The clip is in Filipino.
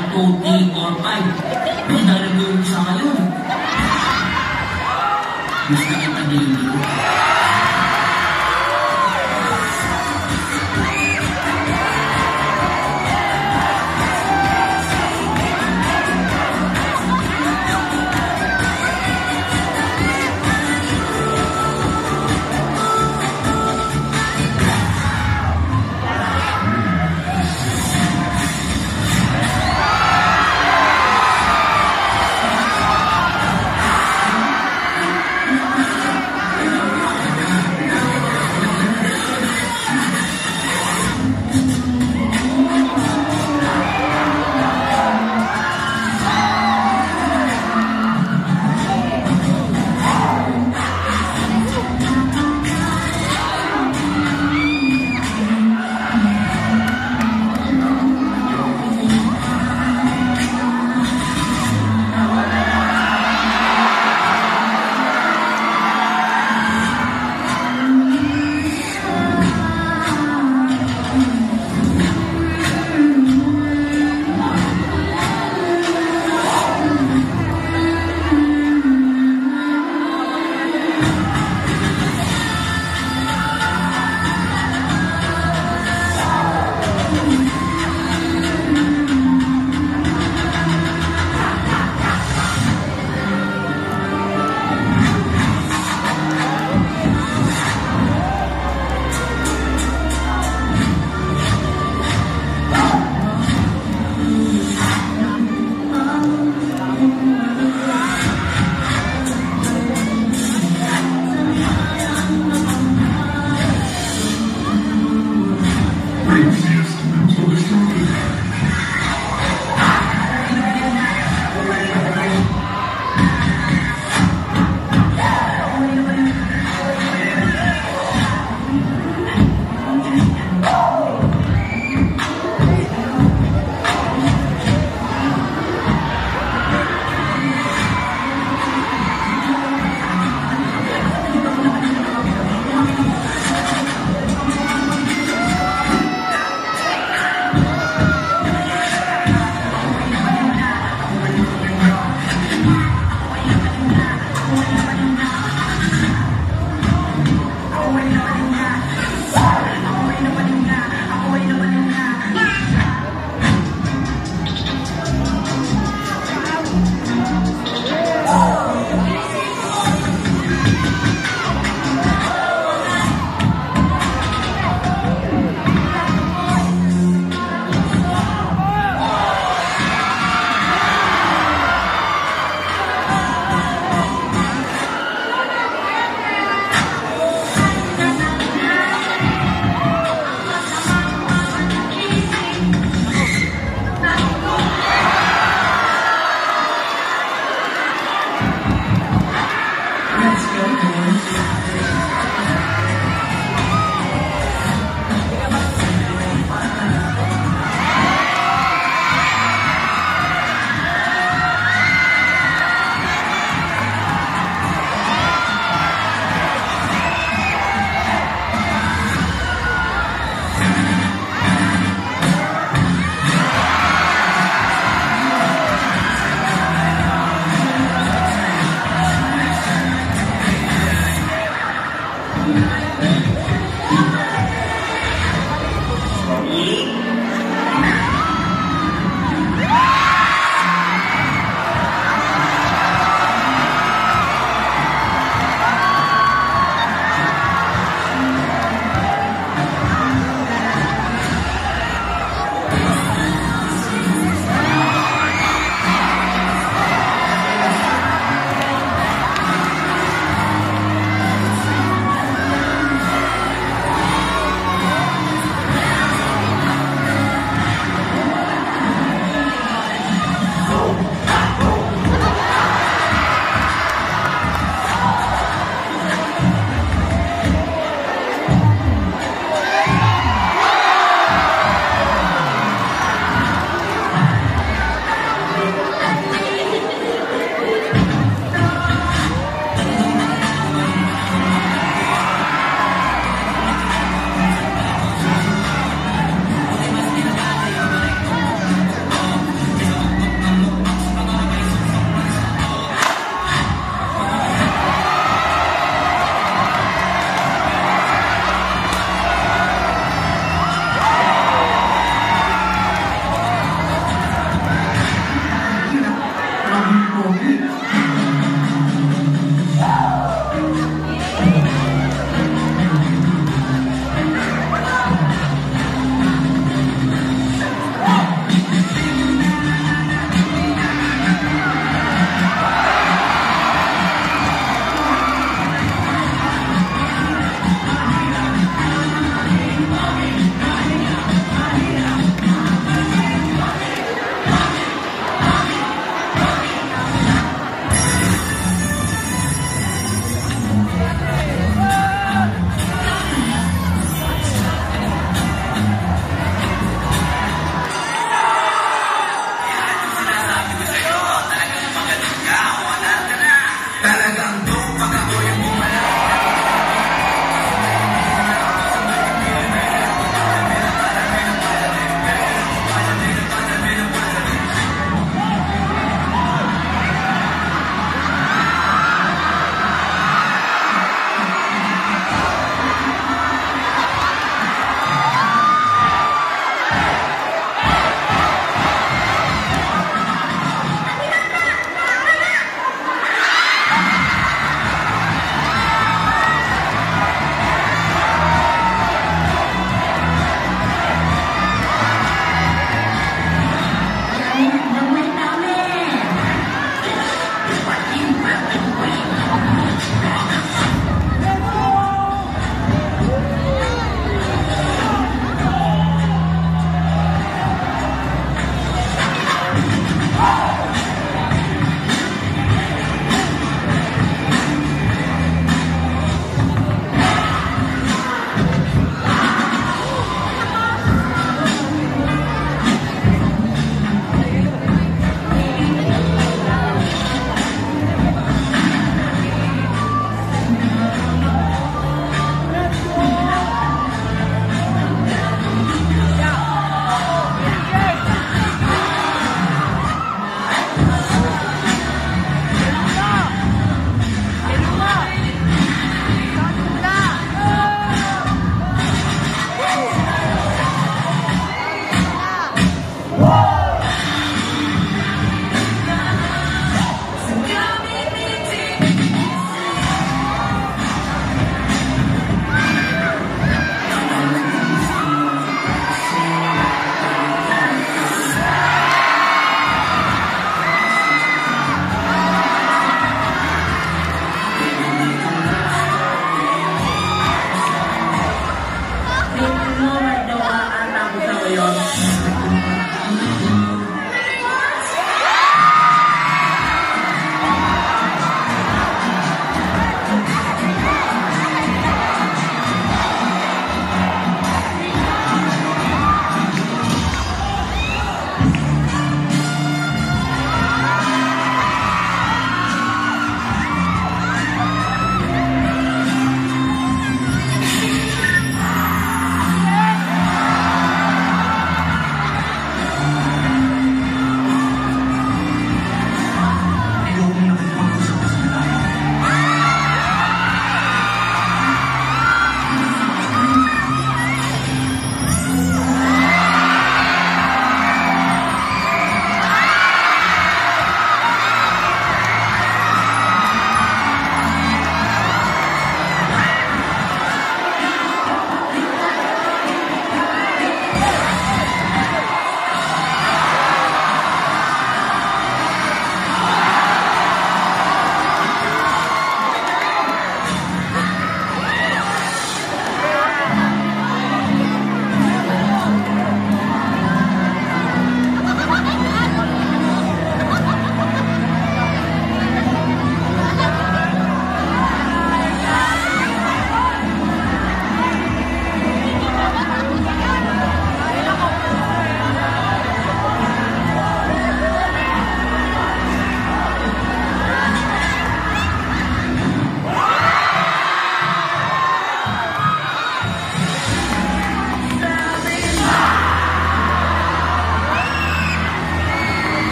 1, 2, 3, 4, 5. May nalagay mo sa ngayon. Gusto kita bilhin